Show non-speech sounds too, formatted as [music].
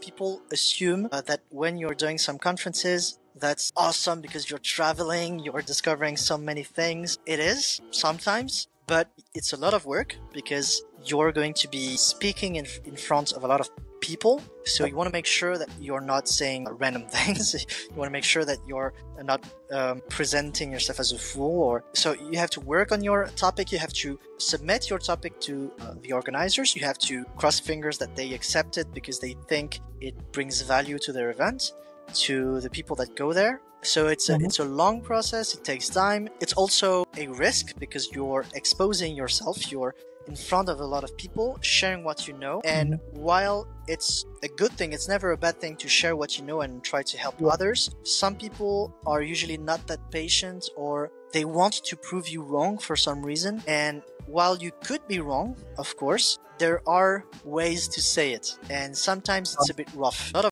People assume uh, that when you're doing some conferences, that's awesome because you're traveling, you're discovering so many things. It is sometimes, but it's a lot of work because you're going to be speaking in, in front of a lot of people. So you want to make sure that you're not saying random [laughs] things. you want to make sure that you're not um, presenting yourself as a fool. Or so you have to work on your topic. You have to submit your topic to uh, the organizers. You have to cross fingers that they accept it because they think it brings value to their event, to the people that go there. So it's a, mm-hmm. it's a long process. It takes time. It's also a risk because you're exposing yourself. You're in front of a lot of people, sharing what you know. And mm-hmm. while it's a good thing, it's never a bad thing to share what you know and try to help others. Some people are usually not that patient or they want to prove you wrong for some reason. And while you could be wrong, of course, there are ways to say it. And sometimes it's a bit rough. Of